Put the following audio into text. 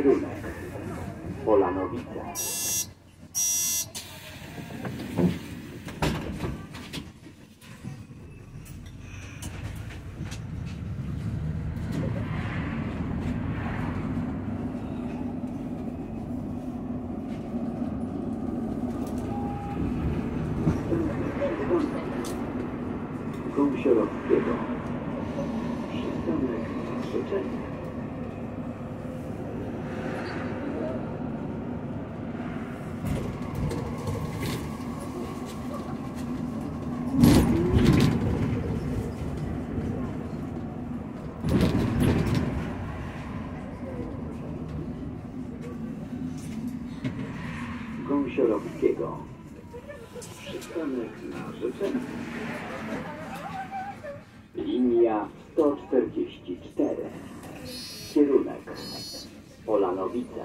Kierunek Polanowice. Gąsiorowskiego. Przystanek Trzeczenie. Gąsiorowskiego. Przystanek na życzenie. Linia 144. Kierunek Polanowice.